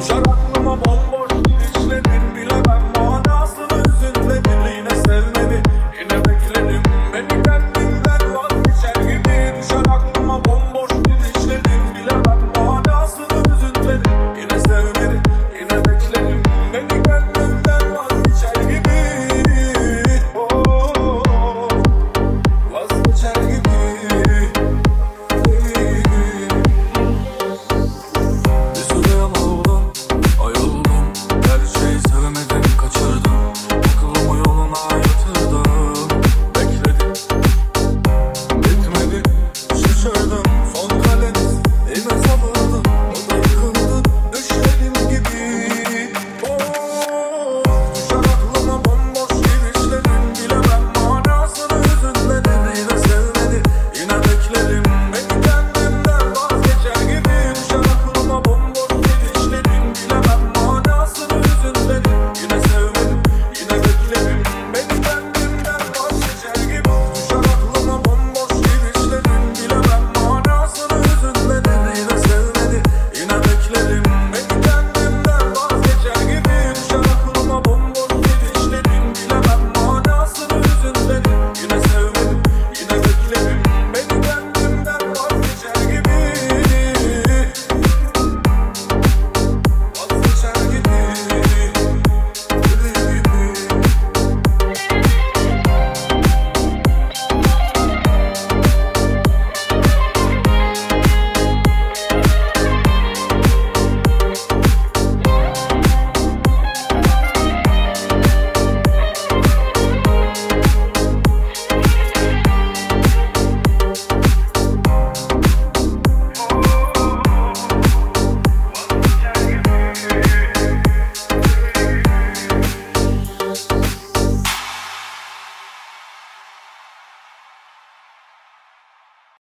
Düşer aklıma bomboş